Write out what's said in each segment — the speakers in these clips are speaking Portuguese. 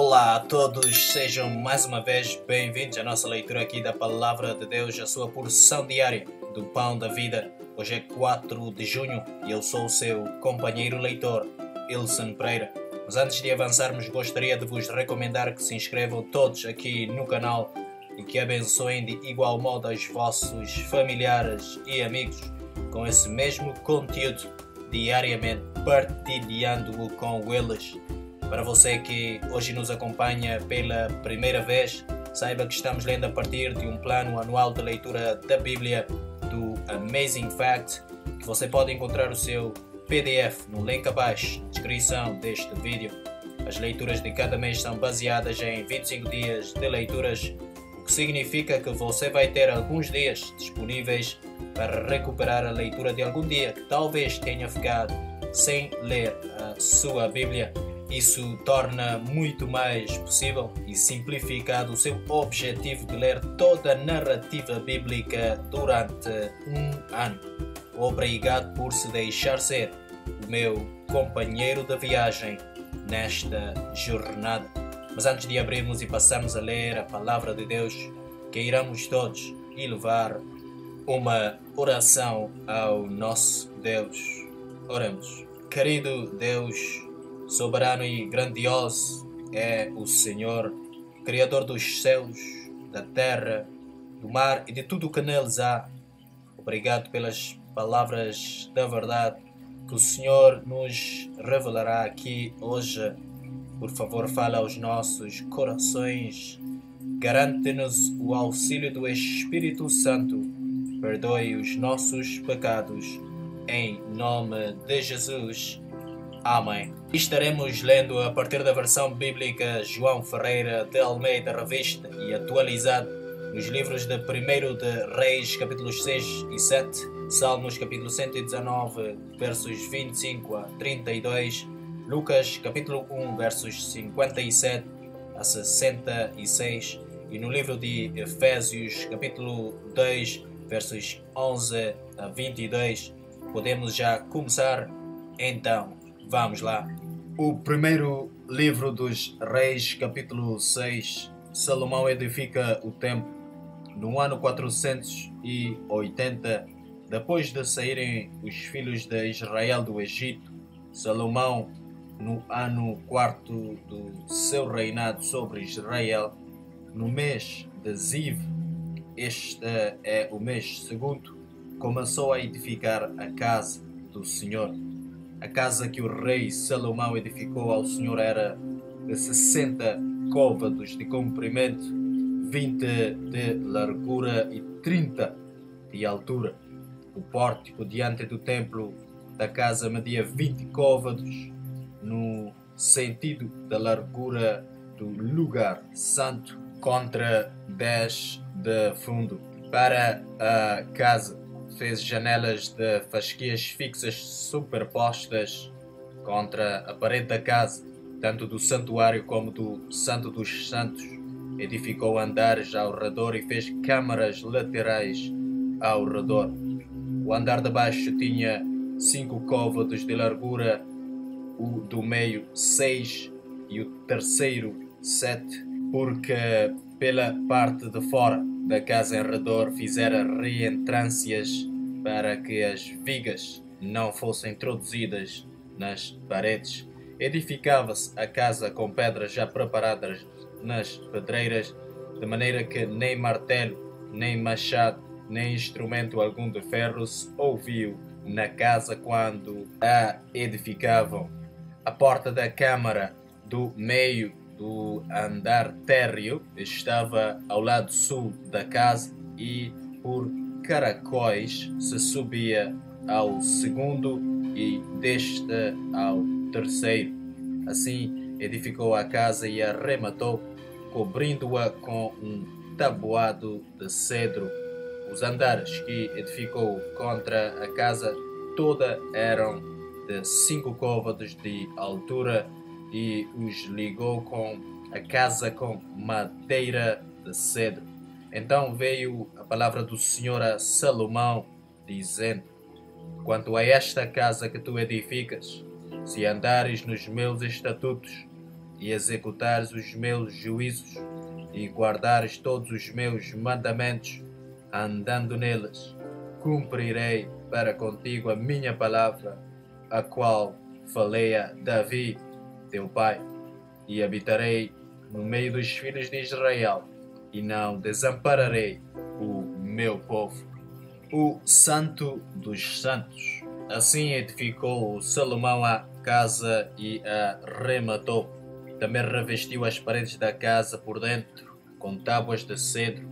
Olá a todos, sejam mais uma vez bem-vindos à nossa leitura aqui da Palavra de Deus, a sua porção diária do Pão da Vida. Hoje é 4 de junho e eu sou o seu companheiro leitor, Ilson Pereira. Mas antes de avançarmos, gostaria de vos recomendar que se inscrevam todos aqui no canal e que abençoem de igual modo os vossos familiares e amigos com esse mesmo conteúdo diariamente, partilhando-o com eles. Para você que hoje nos acompanha pela primeira vez, saiba que estamos lendo a partir de um plano anual de leitura da Bíblia do Amazing Fact, que você pode encontrar o seu PDF no link abaixo, descrição deste vídeo. As leituras de cada mês são baseadas em 25 dias de leituras, o que significa que você vai ter alguns dias disponíveis para recuperar a leitura de algum dia que talvez tenha ficado sem ler a sua Bíblia. Isso torna muito mais possível e simplificado o seu objetivo de ler toda a narrativa bíblica durante um ano. Obrigado por se deixar ser o meu companheiro de viagem nesta jornada. Mas antes de abrirmos e passarmos a ler a palavra de Deus, queiramos todos elevar uma oração ao nosso Deus. Oremos. Querido Deus, soberano e grandioso é o Senhor, Criador dos céus, da terra, do mar e de tudo o que neles há. Obrigado pelas palavras da verdade que o Senhor nos revelará aqui hoje. Por favor, fala aos nossos corações. Garante-nos o auxílio do Espírito Santo. Perdoe os nossos pecados. Em nome de Jesus. Amém. Estaremos lendo a partir da versão bíblica João Ferreira de Almeida Revista e atualizada nos livros de 1 de Reis, capítulos 6 e 7, Salmos, capítulo 119, versos 25 a 32, Lucas, capítulo 1, versos 57 a 66, e no livro de Efésios, capítulo 2, versos 11 a 22. Podemos já começar? Então, vamos lá. O primeiro livro dos Reis, capítulo 6, Salomão edifica o templo no ano 480, depois de saírem os filhos de Israel do Egito, Salomão, no ano quarto do seu reinado sobre Israel, no mês de Ziv, este é o mês segundo, começou a edificar a casa do Senhor. A casa que o rei Salomão edificou ao Senhor era de 60 côvados de comprimento 20 de largura e 30 de altura. O pórtico diante do templo da casa media 20 côvados no sentido da largura do lugar santo contra 10 de fundo. Para a casa fez janelas de fasquias fixas superpostas contra a parede da casa, tanto do santuário como do Santo dos Santos edificou andares ao redor e fez câmaras laterais ao redor. O andar de baixo tinha cinco côvados de largura, o do meio seis e o terceiro sete, porque pela parte de fora da casa em redor fizera reentrâncias para que as vigas não fossem introduzidas nas paredes. Edificava-se a casa com pedras já preparadas nas pedreiras, de maneira que nem martelo, nem machado, nem instrumento algum de ferro se ouviu na casa quando a edificavam. A porta da câmara do meio do andar térreo estava ao lado sul da casa e por caracóis se subia ao segundo e deste ao terceiro. Assim, edificou a casa e a rematou, cobrindo-a com um tabuado de cedro. Os andares que edificou contra a casa toda eram de cinco côvados de altura e os ligou com a casa com madeira de cedro. Então veio a palavra do Senhor a Salomão, dizendo: Quanto a esta casa que tu edificas, se andares nos meus estatutos e executares os meus juízos, e guardares todos os meus mandamentos, andando neles, cumprirei para contigo a minha palavra, a qual falei a Davi, teu pai, e habitarei no meio dos filhos de Israel, e não desampararei o meu povo. O Santo dos Santos. Assim edificou Salomão a casa e a rematou. Também revestiu as paredes da casa por dentro com tábuas de cedro,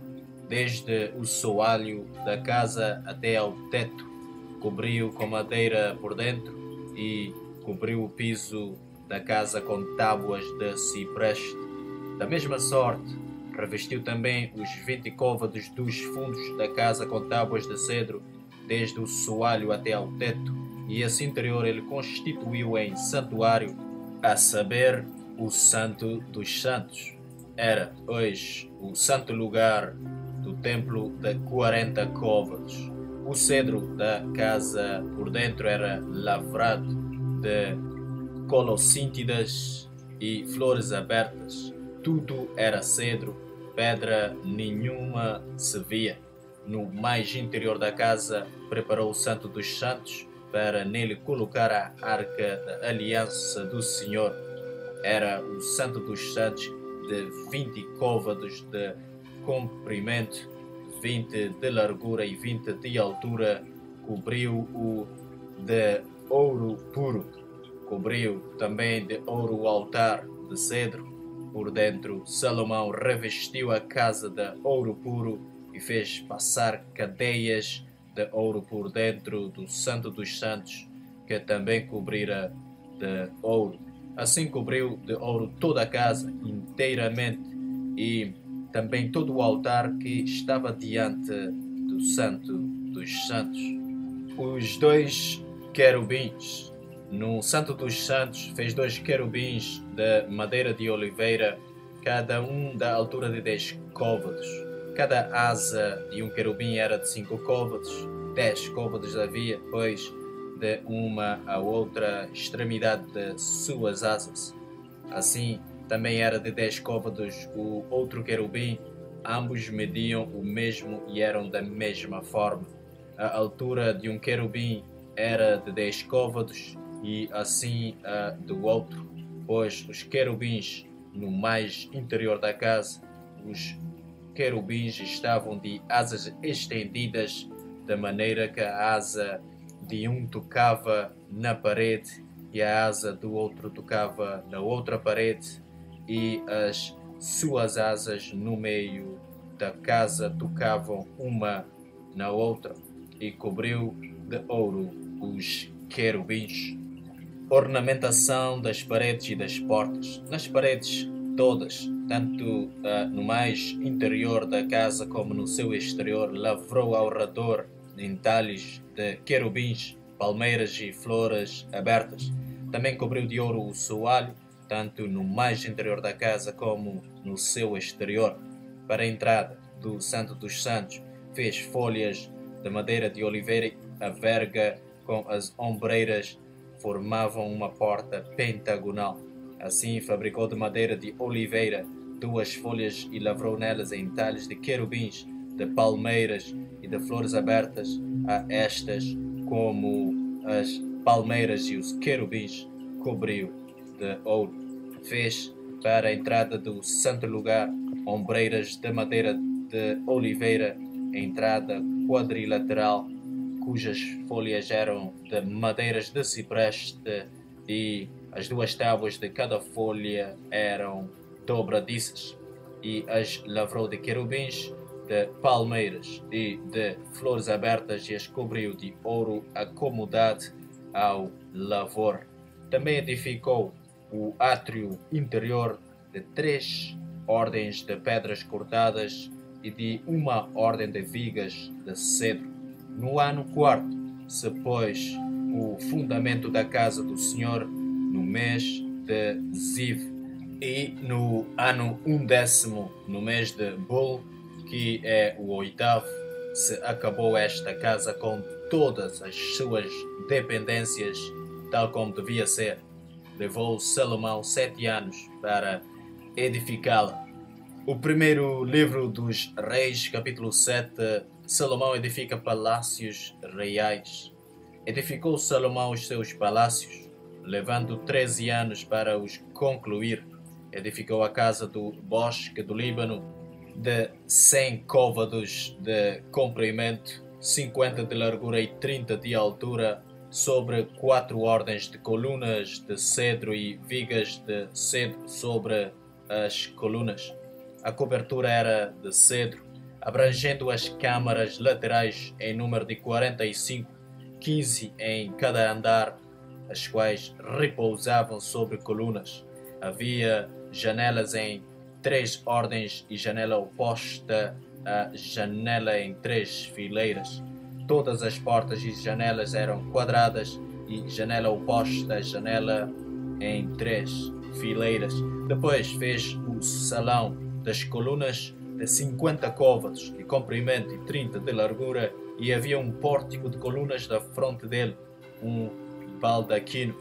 desde o soalho da casa até ao teto. Cobriu com madeira por dentro e cobriu o piso da casa com tábuas de cipreste. Da mesma sorte, revestiu também os vinte côvados dos fundos da casa com tábuas de cedro, desde o soalho até ao teto, e esse interior ele constituiu em santuário, a saber, o Santo dos Santos. Era, hoje, o santo lugar do templo de quarenta côvados. O cedro da casa por dentro era lavrado de colossíntidas e flores abertas. Tudo era cedro, pedra nenhuma se via. No mais interior da casa, preparou o Santo dos Santos para nele colocar a arca da aliança do Senhor. Era o Santo dos Santos de vinte côvados de comprimento, vinte de largura e vinte de altura, cobriu-o de ouro puro. Cobriu também de ouro o altar de cedro. Por dentro, Salomão revestiu a casa de ouro puro e fez passar cadeias de ouro por dentro do Santo dos Santos, que também cobrira de ouro. Assim cobriu de ouro toda a casa inteiramente e também todo o altar que estava diante do Santo dos Santos. Os dois querubins. No Santo dos Santos fez dois querubins de madeira de oliveira, cada um da altura de dez côvados. Cada asa de um querubim era de cinco côvados. Dez côvados havia, pois, de uma a outra extremidade de suas asas. Assim, também era de dez côvados o outro querubim. Ambos mediam o mesmo e eram da mesma forma. A altura de um querubim era de dez côvados e assim a do outro, pois os querubins no mais interior da casa, os querubins estavam de asas estendidas, da maneira que a asa de um tocava na parede e a asa do outro tocava na outra parede, e as suas asas no meio da casa tocavam uma na outra, e cobriu de ouro os querubins. Ornamentação das paredes e das portas. Nas paredes todas, tanto uh, no mais interior da casa como no seu exterior, lavrou ao redor entalhes de querubins, palmeiras e flores abertas. Também cobriu de ouro o soalho, tanto no mais interior da casa como no seu exterior. Para a entrada do Santo dos Santos, fez folhas de madeira de oliveira a verga com as ombreiras formavam uma porta pentagonal. Assim fabricou de madeira de oliveira duas folhas e lavrou nelas entalhes de querubins, de palmeiras e de flores abertas a estas, como as palmeiras e os querubins, cobriu de ouro. Fez para a entrada do santo lugar ombreiras de madeira de oliveira, entrada quadrilateral cujas folhas eram de madeiras de cipreste e as duas tábuas de cada folha eram dobradiças, e as lavrou de querubins, de palmeiras e de flores abertas e as cobriu de ouro acomodado ao lavor. Também edificou o átrio interior de três ordens de pedras cortadas e de uma ordem de vigas de cedro no ano quarto se pôs o fundamento da casa do Senhor no mês de Ziv, e no ano undécimo, no mês de Bul, que é o oitavo, se acabou esta casa com todas as suas dependências, tal como devia ser. levou Salomão sete anos para edificá-la. O primeiro livro dos Reis, capítulo 7, Salomão edifica palácios reais. Edificou Salomão os seus palácios, levando treze anos para os concluir. Edificou a casa do bosque do Líbano, de cem côvados de comprimento, cinquenta de largura e trinta de altura, sobre quatro ordens de colunas de cedro e vigas de cedro sobre as colunas. A cobertura era de cedro, abrangendo as câmaras laterais em número de 45, 15 em cada andar, as quais repousavam sobre colunas. Havia janelas em três ordens e janela oposta à janela em três fileiras. Todas as portas e janelas eram quadradas e janela oposta à janela em três fileiras. Depois fez o salão das colunas de 50 côvados de comprimento e 30 de largura e havia um pórtico de colunas da fronte dele, um baldaquino.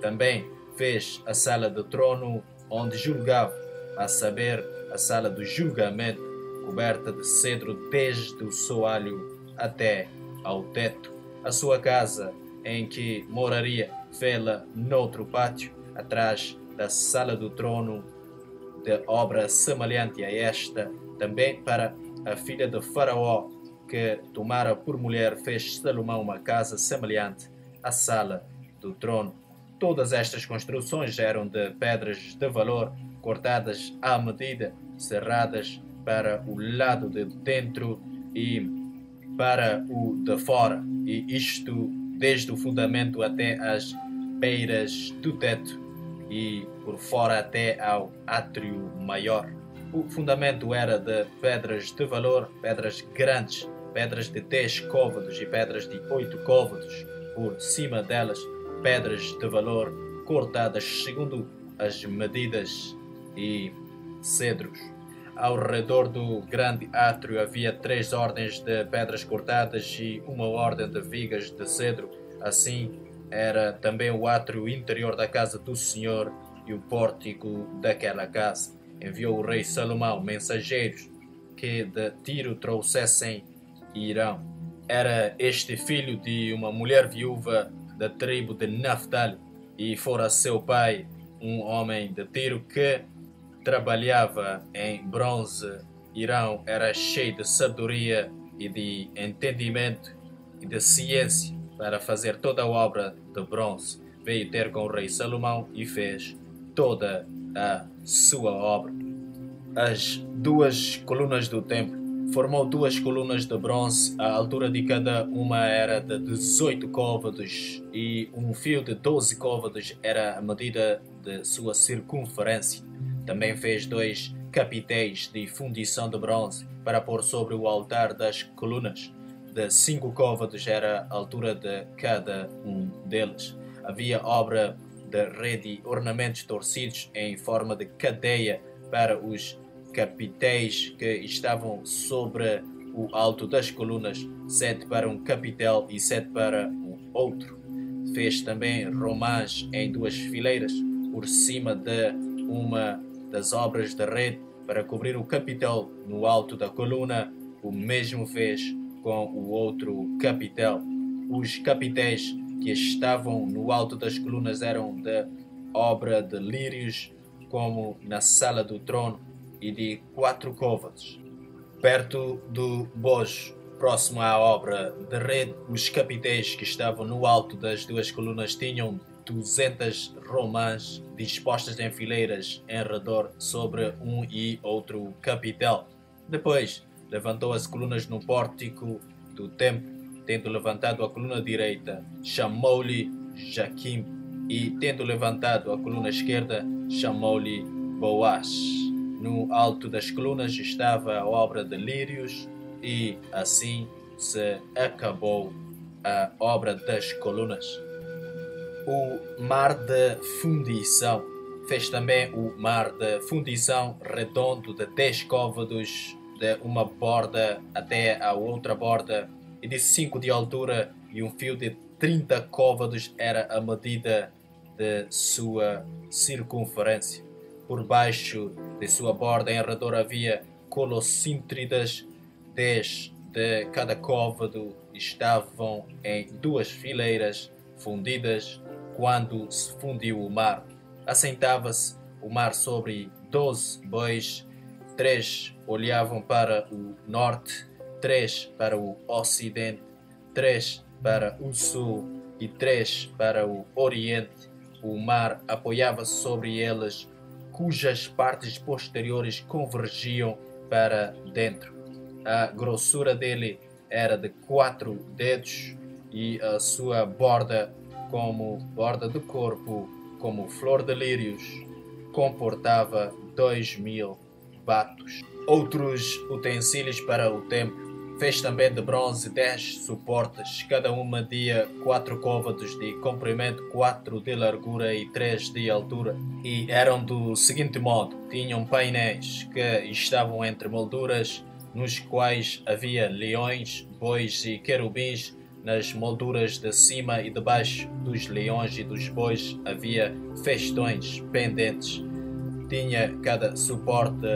Também fez a sala do trono onde julgava, a saber, a sala do julgamento, coberta de cedro desde o soalho até ao teto. A sua casa, em que moraria, fê-la noutro pátio, atrás da sala do trono, de obra semelhante a esta, também para a filha de Faraó, que tomara por mulher, fez Salomão uma casa semelhante à sala do trono. Todas estas construções eram de pedras de valor, cortadas à medida, cerradas para o lado de dentro e para o de fora, e isto desde o fundamento até as beiras do teto e por fora até ao átrio maior. O fundamento era de pedras de valor, pedras grandes, pedras de dez côvados e pedras de oito côvados. Por cima delas, pedras de valor cortadas segundo as medidas e cedros. Ao redor do grande átrio havia três ordens de pedras cortadas e uma ordem de vigas de cedro. Assim era também o átrio interior da casa do Senhor e o pórtico daquela casa. Enviou o rei Salomão mensageiros que de Tiro trouxessem Irão. Era este filho de uma mulher viúva da tribo de Naphtali e fora seu pai um homem de Tiro que trabalhava em bronze. Irão era cheio de sabedoria e de entendimento e de ciência para fazer toda a obra de bronze. Veio ter com o rei Salomão e fez toda a sua obra. As duas colunas do templo formou duas colunas de bronze, a altura de cada uma era de 18 côvados e um fio de 12 côvados era a medida de sua circunferência. Também fez dois capitéis de fundição de bronze para pôr sobre o altar das colunas. De cinco côvados era a altura de cada um deles. Havia obra de rede e ornamentos torcidos em forma de cadeia para os capitéis que estavam sobre o alto das colunas, sete para um capitel e sete para o outro. Fez também romãs em duas fileiras, por cima de uma das obras da rede para cobrir o capitel no alto da coluna, o mesmo fez com o outro capitel. Os capitéis que estavam no alto das colunas eram de obra de lírios, como na sala do trono, e de quatro côvados. Perto do bojo, próximo à obra de rede, os capitéis que estavam no alto das duas colunas tinham 200 romãs dispostas em fileiras em redor sobre um e outro capitel. Depois, levantou as colunas no pórtico do templo, tendo levantado a coluna direita, chamou-lhe Jaquim, e tendo levantado a coluna esquerda, chamou-lhe Boaz. No alto das colunas estava a obra de lírios, e assim se acabou a obra das colunas o mar de fundição. Fez também o mar de fundição redondo de 10 côvados de uma borda até a outra borda e de 5 de altura e um fio de 30 côvados era a medida de sua circunferência. Por baixo de sua borda em redor havia colossíntridas, dez de cada côvado estavam em duas fileiras fundidas quando se fundiu o mar. Assentava-se o mar sobre doze bois, três olhavam para o norte, três para o ocidente, três para o sul e três para o oriente. O mar apoiava-se sobre eles, cujas partes posteriores convergiam para dentro. A grossura dele era de quatro dedos e a sua borda, como borda do corpo, como flor de lírios, comportava dois mil batos. Outros utensílios para o templo. Fez também de bronze dez suportes, cada um media quatro côvados de comprimento, quatro de largura e três de altura. E eram do seguinte modo: tinham painéis que estavam entre molduras nos quais havia leões, bois e querubins. Nas molduras de cima e de baixo dos leões e dos bois havia festões pendentes. Tinha cada suporte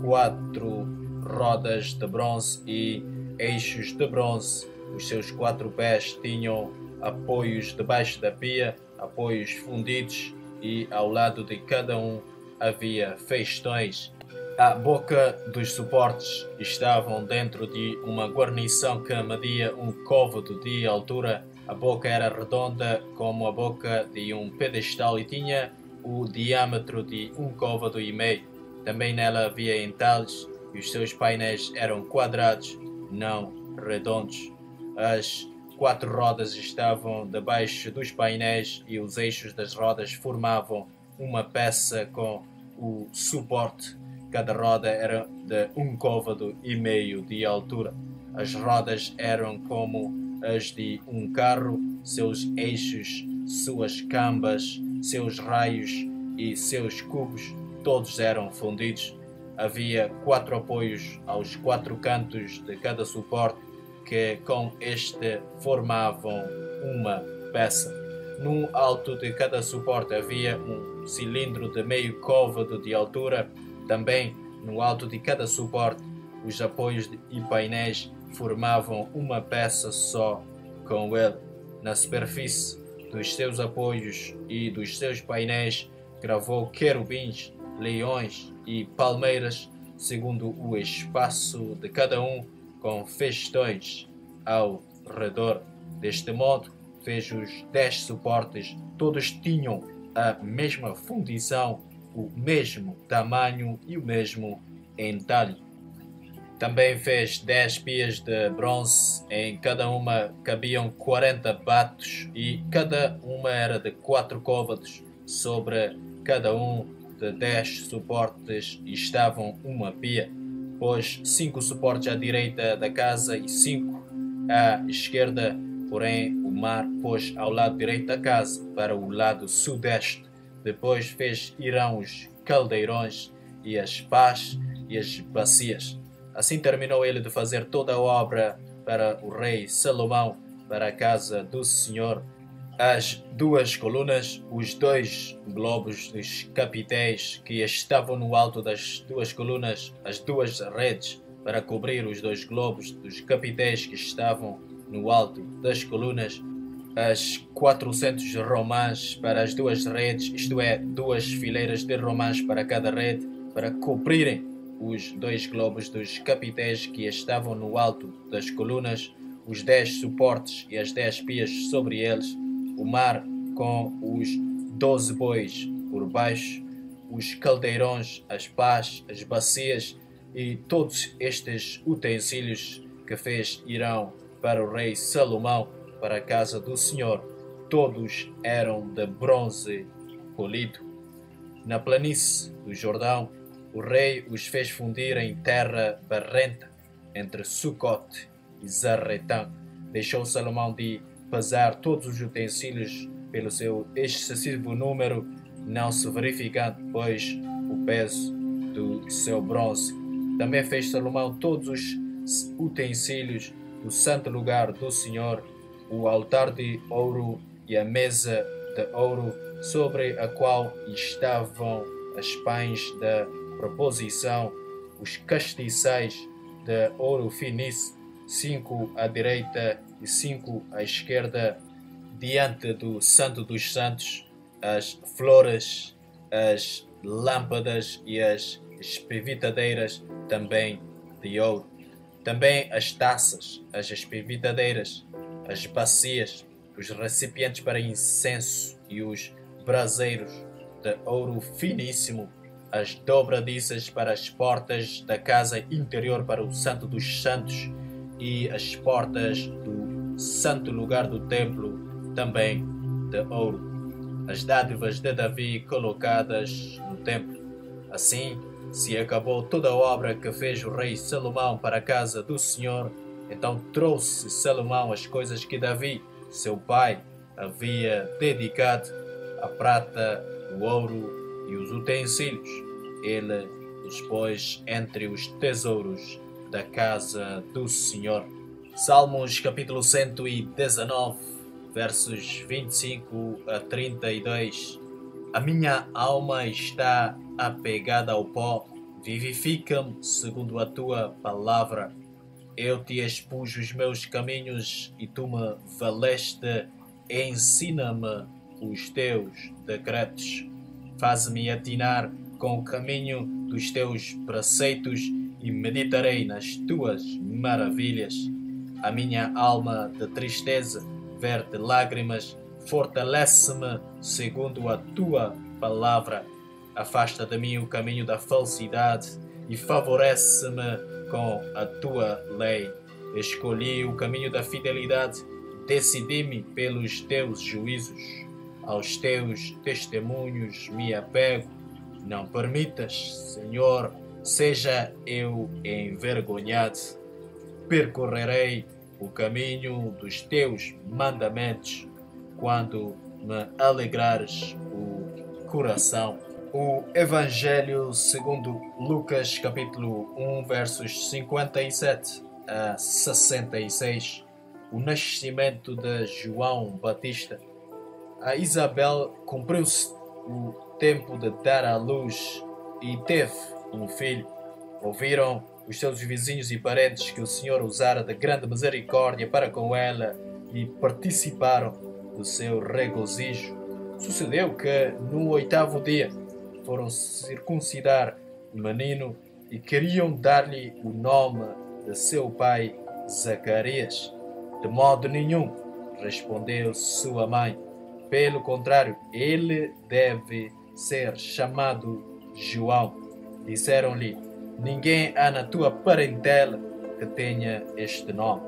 quatro rodas de bronze e eixos de bronze. Os seus quatro pés tinham apoios debaixo da pia, apoios fundidos, e ao lado de cada um havia festões a boca dos suportes estavam dentro de uma guarnição que media um côvado de altura. A boca era redonda como a boca de um pedestal e tinha o diâmetro de um côvado e meio. Também nela havia entalhes e os seus painéis eram quadrados, não redondos. As quatro rodas estavam debaixo dos painéis e os eixos das rodas formavam uma peça com o suporte Cada roda era de um côvado e meio de altura. As rodas eram como as de um carro, seus eixos, suas cambas, seus raios e seus cubos, todos eram fundidos. Havia quatro apoios aos quatro cantos de cada suporte, que com este formavam uma peça. No alto de cada suporte havia um cilindro de meio côvado de altura também, no alto de cada suporte, os apoios e painéis formavam uma peça só com ele. Na superfície dos seus apoios e dos seus painéis gravou querubins, leões e palmeiras, segundo o espaço de cada um, com festões ao redor. Deste modo, fez os dez suportes, todos tinham a mesma fundição o mesmo tamanho e o mesmo entalhe. Também fez dez pias de bronze, em cada uma cabiam quarenta batos e cada uma era de quatro côvados. Sobre cada um de dez suportes estavam uma pia. Pôs cinco suportes à direita da casa e cinco à esquerda, porém o mar pôs ao lado direito da casa, para o lado sudeste depois fez Irão os caldeirões e as pás e as bacias. Assim terminou ele de fazer toda a obra para o rei Salomão, para a casa do Senhor. As duas colunas, os dois globos dos capitéis que estavam no alto das duas colunas, as duas redes para cobrir os dois globos dos capitéis que estavam no alto das colunas, as 400 romãs para as duas redes, isto é, duas fileiras de romãs para cada rede, para cobrirem os dois globos dos capitéis que estavam no alto das colunas, os dez suportes e as dez pias sobre eles, o mar com os doze bois por baixo, os caldeirões, as pás, as bacias e todos estes utensílios que fez Irão para o rei Salomão para a casa do Senhor. Todos eram de bronze polido. Na planície do Jordão, o rei os fez fundir em terra barrenta, entre Sucote e Zarretã. Deixou Salomão de pesar todos os utensílios pelo seu excessivo número, não se verificando, pois, o peso do seu bronze. Também fez Salomão todos os utensílios do santo lugar do Senhor o altar de ouro e a mesa de ouro sobre a qual estavam as pães da proposição, os castiçais de ouro finíssimo, cinco à direita e cinco à esquerda, diante do Santo dos Santos, as flores, as lâmpadas e as espivitadeiras também de ouro. Também as taças, as espivitadeiras, as bacias, os recipientes para incenso e os braseiros de ouro finíssimo, as dobradiças para as portas da casa interior para o Santo dos Santos e as portas do santo lugar do templo também de ouro. As dádivas de Davi colocadas no templo. Assim, se acabou toda a obra que fez o rei Salomão para a casa do Senhor, então trouxe Salomão as coisas que Davi, seu pai, havia dedicado: a prata, o ouro e os utensílios. Ele os pôs entre os tesouros da casa do Senhor. Salmos capítulo 119, versos 25 a 32. A minha alma está apegada ao pó, vivifica-me segundo a tua palavra. Eu te expus os meus caminhos e tu me valeste. Ensina-me os teus decretos. Faz-me atinar com o caminho dos teus preceitos e meditarei nas tuas maravilhas. A minha alma de tristeza verte lágrimas, fortalece-me segundo a tua palavra. Afasta de mim o caminho da falsidade e favorece-me com a tua lei. Escolhi o caminho da fidelidade, decidi-me pelos teus juízos. Aos teus testemunhos me apego. Não permitas, Senhor, seja eu envergonhado. Percorrerei o caminho dos teus mandamentos quando me alegrares o coração. O Evangelho segundo Lucas, capítulo 1, versos 57 a 66. O nascimento de João Batista. A Isabel cumpriu-se o tempo de dar à luz e teve um filho. Ouviram os seus vizinhos e parentes que o Senhor usara de grande misericórdia para com ela e participaram do seu regozijo. Sucedeu que, no oitavo dia, foram circuncidar o menino e queriam dar-lhe o nome de seu pai Zacarias. De modo nenhum, respondeu sua mãe. Pelo contrário, ele deve ser chamado João disseram-lhe: Ninguém há na tua parentela que tenha este nome.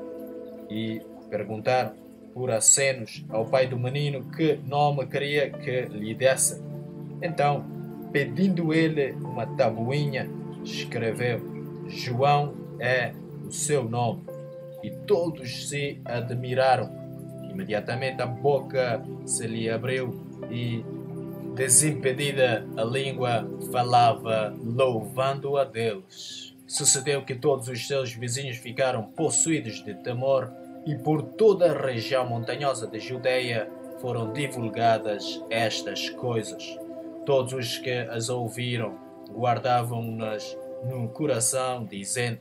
E perguntaram por acenos ao pai do menino que nome queria que lhe desse. Então, pedindo ele uma tabuinha, escreveu: João é o seu nome. E todos se admiraram. Imediatamente a boca se lhe abriu e Desimpedida, a língua falava louvando a Deus. Sucedeu que todos os seus vizinhos ficaram possuídos de temor e por toda a região montanhosa de Judeia foram divulgadas estas coisas. Todos os que as ouviram guardavam-nas no coração, dizendo: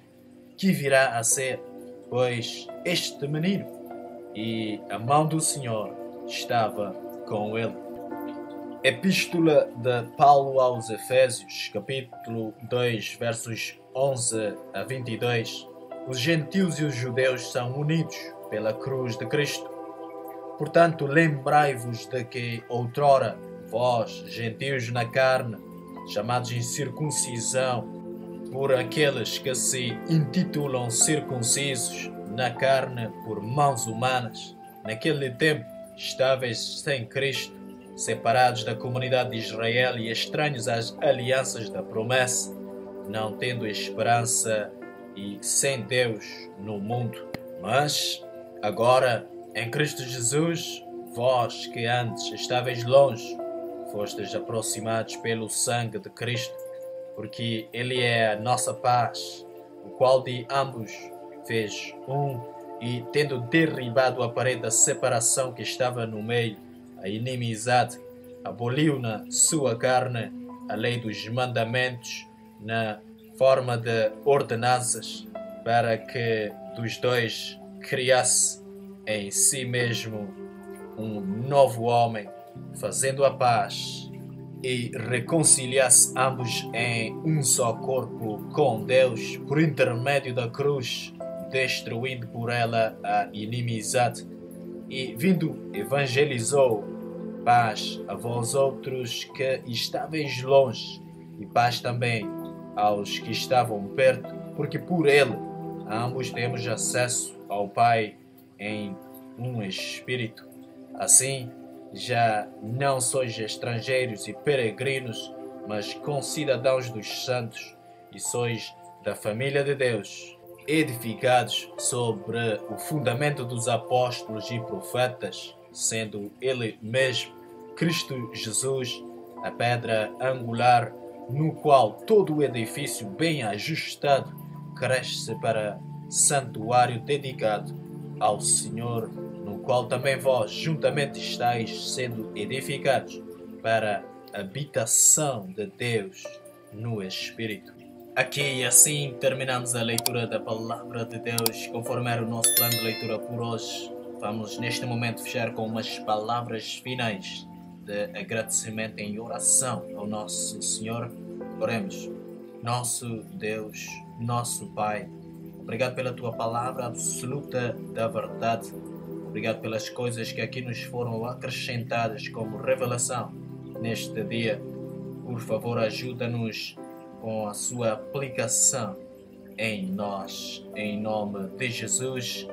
Que virá a ser, pois, este menino? E a mão do Senhor estava com ele. Epístola de Paulo aos Efésios, capítulo 2, versos 11 a 22. Os gentios e os judeus são unidos pela cruz de Cristo. Portanto, lembrai-vos de que outrora vós, gentios na carne, chamados em circuncisão por aqueles que se intitulam circuncisos na carne por mãos humanas, naquele tempo estáveis sem Cristo separados da comunidade de Israel e estranhos às alianças da promessa, não tendo esperança e sem Deus no mundo. Mas agora, em Cristo Jesus, vós que antes estáveis longe, fostes aproximados pelo sangue de Cristo, porque Ele é a nossa paz, o qual de ambos fez um, e tendo derribado a parede da separação que estava no meio, a inimizade aboliu na sua carne a lei dos mandamentos na forma de ordenanças para que dos dois criasse em si mesmo um novo homem, fazendo a paz e reconciliasse ambos em um só corpo com Deus por intermédio da cruz, destruindo por ela a inimizade. E vindo, evangelizou paz a vós outros que estáveis longe, e paz também aos que estavam perto, porque por ele ambos temos acesso ao Pai em um espírito. Assim, já não sois estrangeiros e peregrinos, mas concidadãos dos santos, e sois da família de Deus, edificados sobre o fundamento dos apóstolos e profetas, sendo Ele mesmo, Cristo Jesus, a pedra angular, no qual todo o edifício bem ajustado cresce para santuário dedicado ao Senhor no qual também vós juntamente estáis sendo edificados para habitação de Deus no Espírito. Aqui assim terminamos a leitura da Palavra de Deus, conforme era o nosso plano de leitura por hoje. Vamos neste momento fechar com umas palavras finais de agradecimento em oração ao nosso Senhor. Oremos. Nosso Deus, nosso Pai, obrigado pela tua palavra absoluta da verdade Obrigado pelas coisas que aqui nos foram acrescentadas como revelação neste dia. Por favor, ajuda-nos com a sua aplicação em nós. Em nome de Jesus.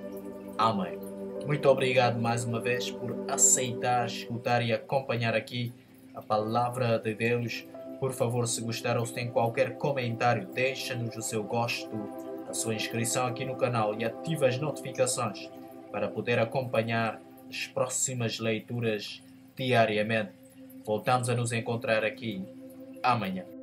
Amém. Muito obrigado mais uma vez por aceitar, escutar e acompanhar aqui a palavra de Deus. Por favor, se gostar ou se tem qualquer comentário, deixa-nos o seu gosto, a sua inscrição aqui no canal e ative as notificações para poder acompanhar as próximas leituras diariamente. Voltamos a nos encontrar aqui amanhã.